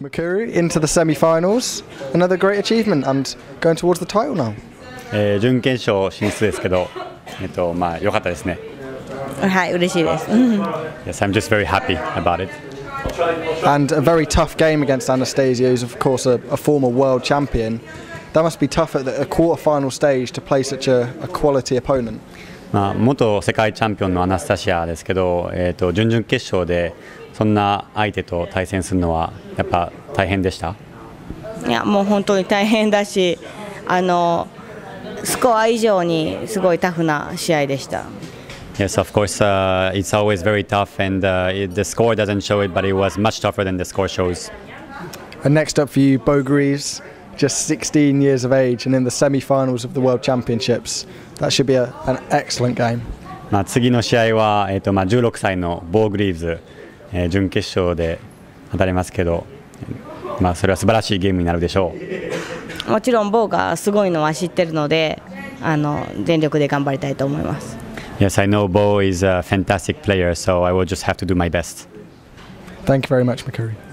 Makuru into the semi-finals. Another great achievement and going towards the title now. えー準決勝進出ですけど、えっとまあ良かったですね。はい、嬉しいです。 Yes, I'm just very happy about it. And a very tough game against Anastasia, who's of course a, a former world champion. That must be tough at the, a quarter-final stage to play such a, a quality opponent. まあ元世界チャンピオンのアナスタシアですけど、えっと準々決勝でそんな相手と対戦するのはやっぱ大変でした。いや、もう本当に大変だし、あのスコア以上にすごいタフな試合でした。Yes, of course, uh, it's always very tough, and uh, it, the score doesn't show it, but it was much tougher than the score shows. And next up for you, Bo Greaves, just 16 years of age and in the semi-finals of the World Championships. That should be a, an excellent game. まあ、次の試合は、えーとまあ、16歳のボー・グリーブズ、えー準決勝で当たりますけど、まあ、それは素晴らしいゲームになるでしょう。もちろんボーがすごいのは知ってるので、あの全力で頑張りたいと思います。Yes, I know Bo is a fantastic player, so I will just have to do my best. Thank you very much, Makuri.